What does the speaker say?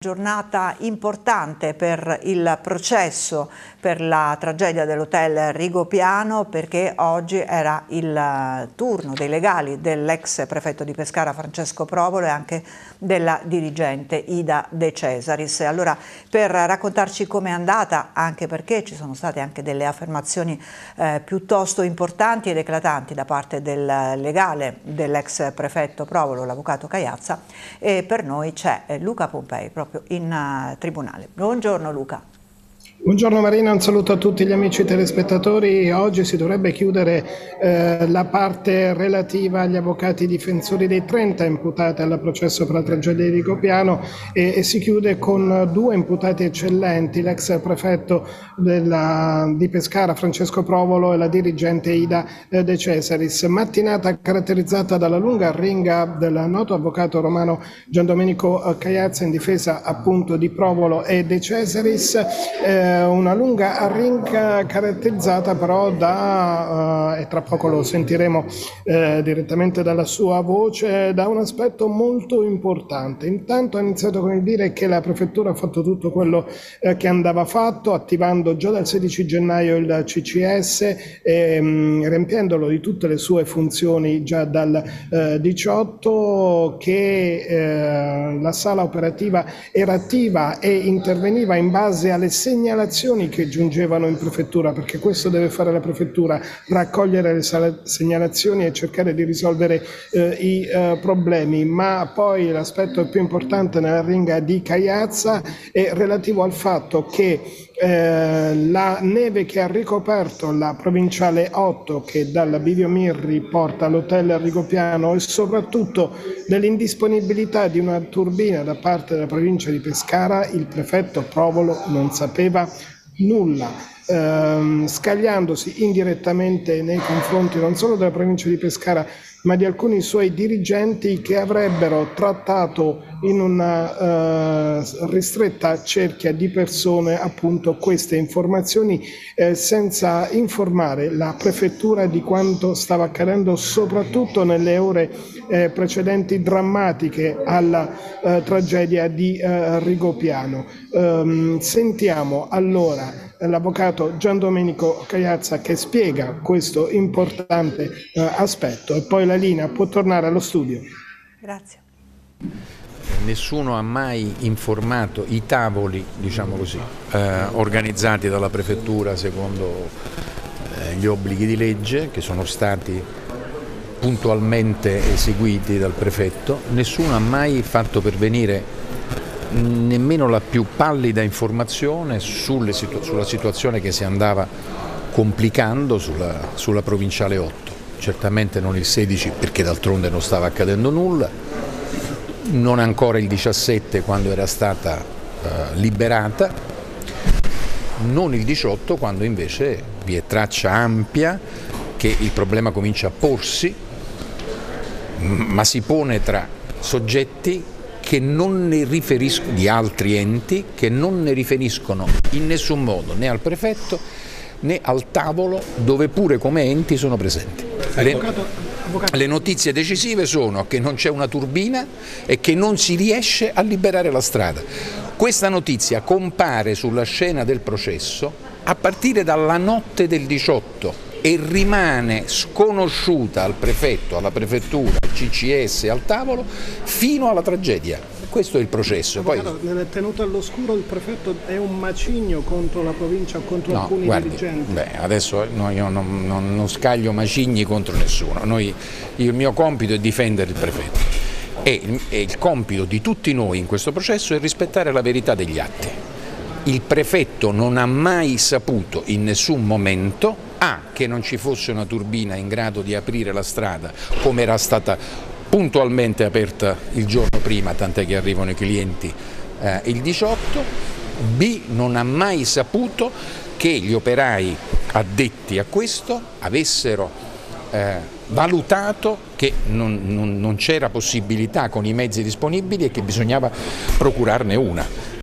Giornata importante per il processo per la tragedia dell'hotel Rigopiano perché oggi era il turno dei legali dell'ex prefetto di Pescara Francesco Provolo e anche della dirigente Ida De Cesaris. Allora per raccontarci com'è andata, anche perché ci sono state anche delle affermazioni eh, piuttosto importanti ed eclatanti da parte del legale dell'ex prefetto Provolo, l'avvocato Cagliazza, e per noi c'è Luca Pompei proprio in uh, tribunale. Buongiorno Luca. Buongiorno Marina, un saluto a tutti gli amici telespettatori. Oggi si dovrebbe chiudere eh, la parte relativa agli avvocati difensori dei 30 imputati al processo per la tragedia di Rigopiano e, e si chiude con due imputati eccellenti, l'ex prefetto della, di Pescara Francesco Provolo e la dirigente Ida eh, De Cesaris. Mattinata caratterizzata dalla lunga ringa del noto avvocato romano Gian Domenico eh, Cagliazza in difesa appunto di Provolo e De Cesaris. Eh, una lunga arrinca caratterizzata però da, uh, e tra poco lo sentiremo uh, direttamente dalla sua voce, da un aspetto molto importante. Intanto ha iniziato con il dire che la prefettura ha fatto tutto quello uh, che andava fatto, attivando già dal 16 gennaio il CCS, e, um, riempiendolo di tutte le sue funzioni già dal 18, che la sala operativa era attiva e interveniva in base alle segnalazioni segnalazioni che giungevano in prefettura, perché questo deve fare la prefettura, raccogliere le segnalazioni e cercare di risolvere eh, i eh, problemi, ma poi l'aspetto più importante nella ringa di Cagliazza è relativo al fatto che eh, la neve che ha ricoperto la provinciale 8 che dalla Bivio Mirri porta all'hotel Rigopiano e soprattutto dell'indisponibilità di una turbina da parte della provincia di Pescara, il prefetto Provolo non sapeva nulla, ehm, scagliandosi indirettamente nei confronti non solo della provincia di Pescara ma di alcuni suoi dirigenti che avrebbero trattato in una uh, ristretta cerchia di persone appunto queste informazioni eh, senza informare la prefettura di quanto stava accadendo soprattutto nelle ore eh, precedenti drammatiche alla uh, tragedia di uh, Rigopiano. Um, sentiamo allora l'avvocato Gian Domenico Cagliazza che spiega questo importante eh, aspetto e poi la linea può tornare allo studio. Grazie. Nessuno ha mai informato i tavoli, diciamo così, eh, organizzati dalla prefettura secondo eh, gli obblighi di legge che sono stati puntualmente eseguiti dal prefetto, nessuno ha mai fatto pervenire nemmeno la più pallida informazione situ sulla situazione che si andava complicando sulla, sulla provinciale 8. Certamente non il 16 perché d'altronde non stava accadendo nulla, non ancora il 17 quando era stata uh, liberata, non il 18 quando invece vi è traccia ampia che il problema comincia a porsi, ma si pone tra soggetti che non ne riferiscono, di altri enti che non ne riferiscono in nessun modo né al prefetto né al tavolo dove pure come enti sono presenti. Le, le notizie decisive sono che non c'è una turbina e che non si riesce a liberare la strada. Questa notizia compare sulla scena del processo a partire dalla notte del 18 e rimane sconosciuta al prefetto, alla prefettura, al CCS, al tavolo fino alla tragedia. Questo è il processo. Avvocato, Poi... nel tenuto all'oscuro il prefetto è un macigno contro la provincia o contro no, alcuni guardi, dirigenti? Beh, adesso no, io non, non, non, scaglio macigni contro nessuno. Noi, il mio compito è difendere il prefetto e il, e il compito di tutti noi in questo processo è rispettare la verità degli atti. Il prefetto non ha mai saputo in nessun momento A che non ci fosse una turbina in grado di aprire la strada come era stata puntualmente aperta il giorno prima, tant'è che arrivano i clienti eh, il 18, B non ha mai saputo che gli operai addetti a questo avessero eh, valutato che non, non, non c'era possibilità con i mezzi disponibili e che bisognava procurarne una.